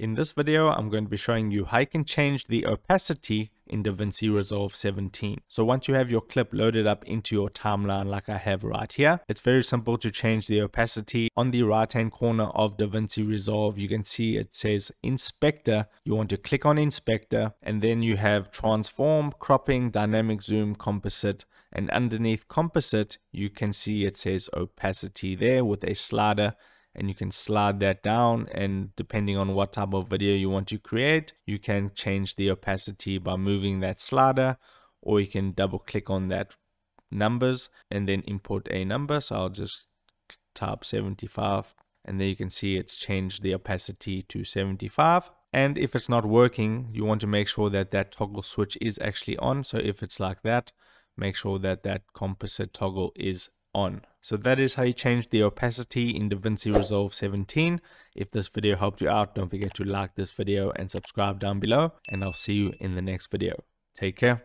In this video, I'm going to be showing you how you can change the opacity in DaVinci Resolve 17. So once you have your clip loaded up into your timeline like I have right here, it's very simple to change the opacity. On the right hand corner of DaVinci Resolve, you can see it says Inspector. You want to click on Inspector and then you have Transform, Cropping, Dynamic Zoom, Composite, and underneath Composite, you can see it says Opacity there with a slider and you can slide that down and depending on what type of video you want to create you can change the opacity by moving that slider or you can double click on that numbers and then import a number. So I'll just type 75 and there you can see it's changed the opacity to 75 and if it's not working you want to make sure that that toggle switch is actually on. So if it's like that make sure that that composite toggle is on. So that is how you change the opacity in DaVinci Resolve 17. If this video helped you out, don't forget to like this video and subscribe down below and I'll see you in the next video. Take care.